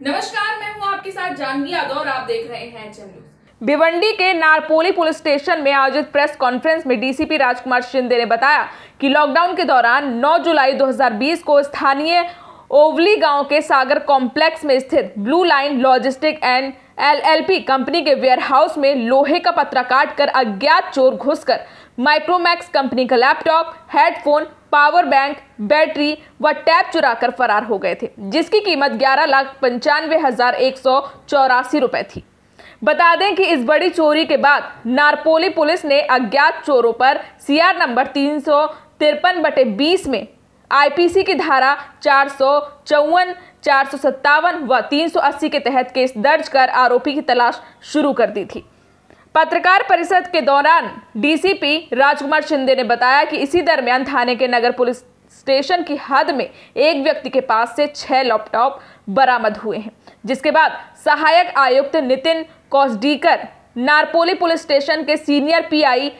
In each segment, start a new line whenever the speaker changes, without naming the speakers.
नमस्कार, मैं हूँ आपके साथ जानवी यादव और आप देख रहे हैं न्यूज़।
भिवंडी के नारपोली पुलिस स्टेशन में आयोजित प्रेस कॉन्फ्रेंस में डीसीपी राजकुमार शिंदे ने बताया कि लॉकडाउन के दौरान 9 जुलाई 2020 को स्थानीय ओवली गाँव के सागर कॉम्प्लेक्स में स्थित blue line logistic and LLP company के वेयरहाउस में लोहे का पत्रा काट कर अज्ञात चोर घुसकर माइक्रोमैक्स कंपनी का laptop, headphone, power bank, battery व टैब चुरा कर फरार हो गए थे, जिसकी कीमत ग्यारह लाख पंचानवे हज़ार एक सौ चौरासी रुपए थी। बता दें कि इस बड़ी चोरी के बाद नारपोली पुलिस ने अज्ञात चोरों पर सीआर नंबर तीन सौ तिरपन बटे बीस में आईपीसी की धारा चार सौ चौवन व तीन सौ अस्सी के तहत केस दर्ज कर आरोपी की तलाश शुरू कर दी थी। पत्रकार परिषद के दौरान डीसीपी राजकुमार शिंदे ने बताया कि इसी दरमियान थाने के नगर पुलिस स्टेशन की हद में एक व्यक्ति के पास से छह लैपटॉप बरामद हुए हैं, जिसके बाद सहायक आयुक्त नितिन कौसडीकर नारपोली पुलिस स्टेशन के सीनियर पीआई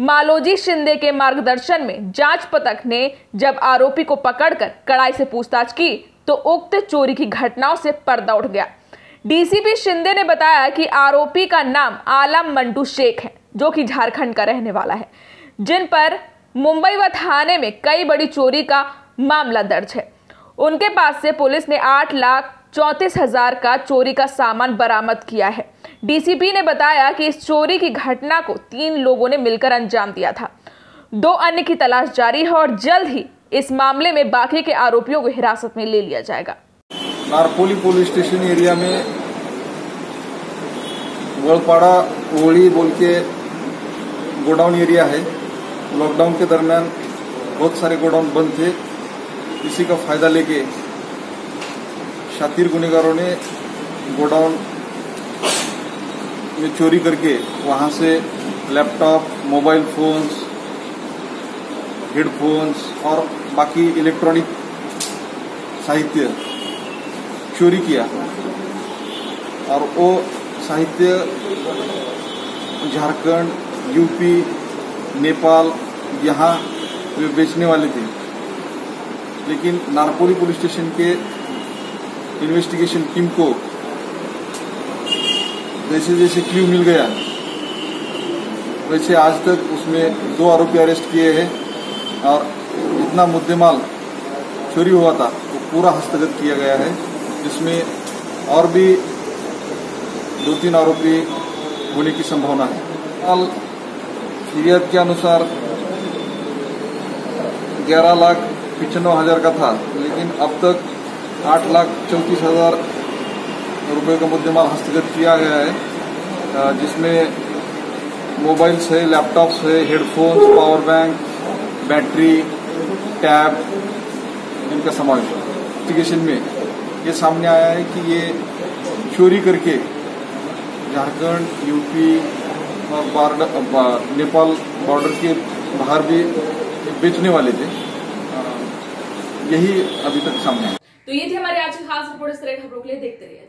मालोजी शिंदे के मार्गदर्शन में जाँच पथक ने जब आरोपी को पकड़कर कड़ाई से पूछताछ की तो उक्त चोरी की घटनाओं से पर्दा उठ गया। डीसीपी शिंदे ने बताया कि आरोपी का नाम आलम मंटू शेख है, जो कि झारखंड का रहने वाला है, जिन पर मुंबई व थाने में कई बड़ी चोरी का मामला दर्ज है। उनके पास से पुलिस ने आठ लाख चौंतीस हज़ार का चोरी का सामान बरामद किया है। डीसीपी ने बताया कि इस चोरी की घटना को तीन लोगों ने मिलकर अंजाम दिया था। दो अन्य की तलाश जारी है और जल्द ही इस मामले में बाकी के आरोपियों को हिरासत में ले लिया जाएगा।
नारपोली पुलिस स्टेशन एरिया में गोलपाड़ा ओड़ी बोल के गोडाउन एरिया है। लॉकडाउन के दरमियान बहुत सारे गोडाउन बंद थे। इसी का फ़ायदा लेके शातिर गुनेगारों ने गोडाउन में चोरी करके वहाँ से लैपटॉप, मोबाइल फोन्स, हेडफोन्स और बाकी इलेक्ट्रॉनिक साहित्य चोरी किया। और वो साहित्य झारखंड, यूपी, नेपाल यहाँ वे बेचने वाले थे। लेकिन नारपोली पुलिस स्टेशन के इन्वेस्टिगेशन टीम को जैसे जैसे क्ल्यू मिल गया, वैसे आज तक उसमें दो आरोपी अरेस्ट किए हैं और इतना मुद्देमाल चोरी हुआ था, वो तो पूरा हस्तगत किया गया है, जिसमें और भी दो तीन आरोपी होने की संभावना है। हाल फिरियाद के अनुसार ग्यारह लाख पिचानवे हज़ार का था, लेकिन अब तक आठ लाख चौंतीस हज़ार रुपये का मुद्देमाल हस्तगत किया गया है। जिसमें मोबाइल्स है, लैपटॉप्स है, headphones, power bank, battery, tab, इनका समावेश इन्वेस्टिगेशन में ये सामने आया है कि ये चोरी करके झारखंड, यूपी और नेपाल बॉर्डर के बाहर भी बेचने वाले थे। यही अभी तक सामने आया
तो ये थी हमारी आज की खास रिपोर्ट इस तरह खबरों के लिए देखते रहिए